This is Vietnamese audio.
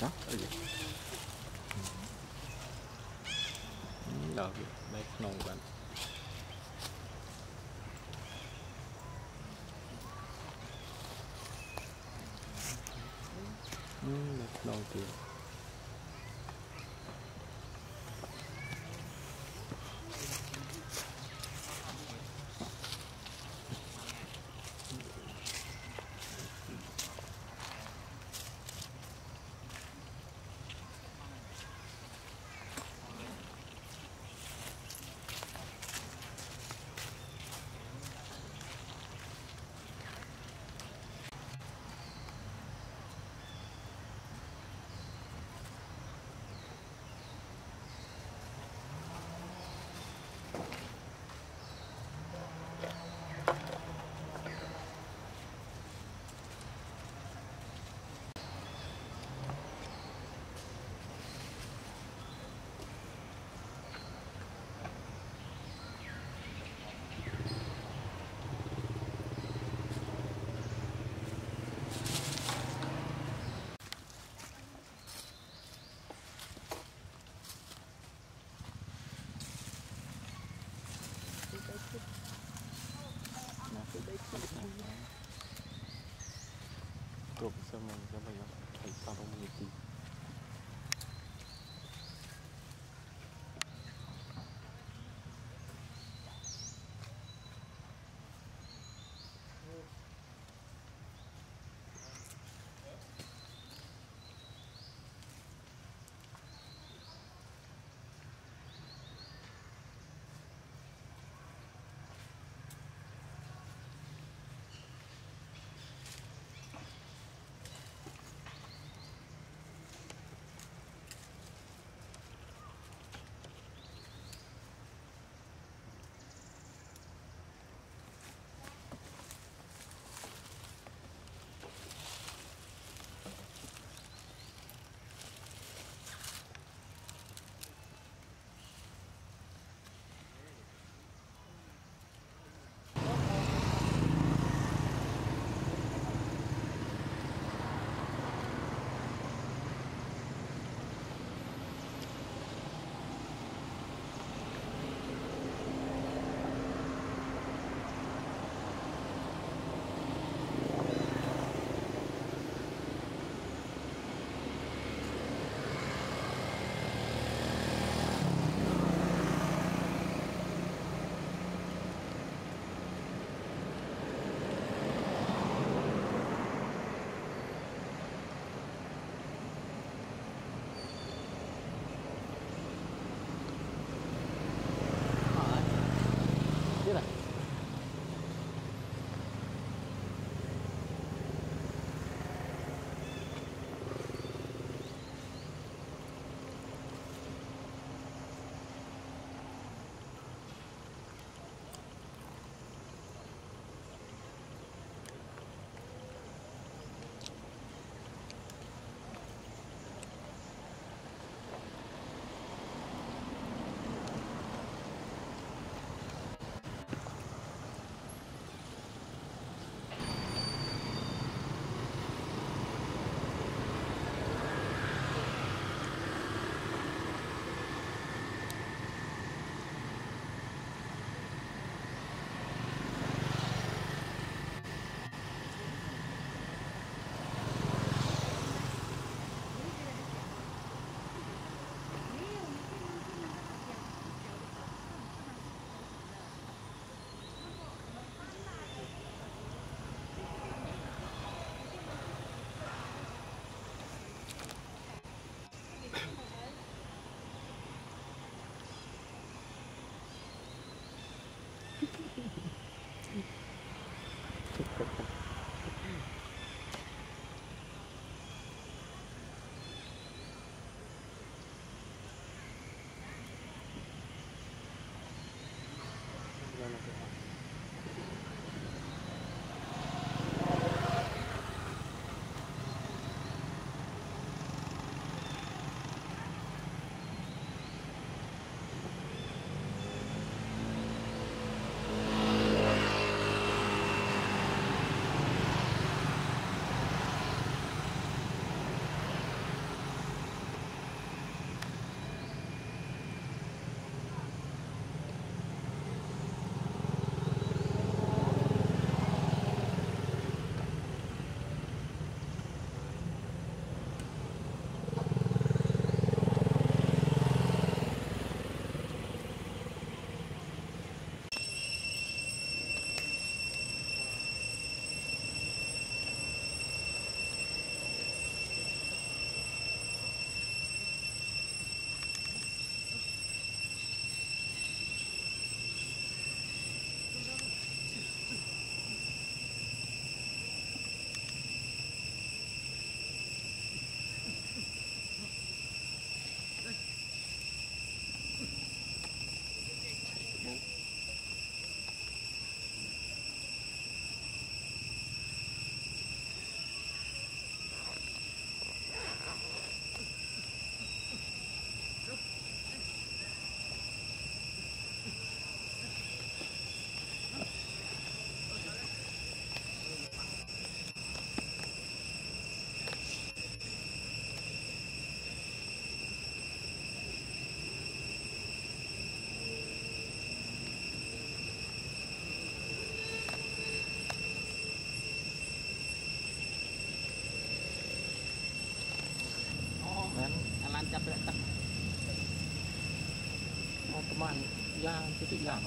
đó ở gì đó đây nồng quá Ừ, nồng tiền 上面根本有腿上都没有。Gracias. Tính làm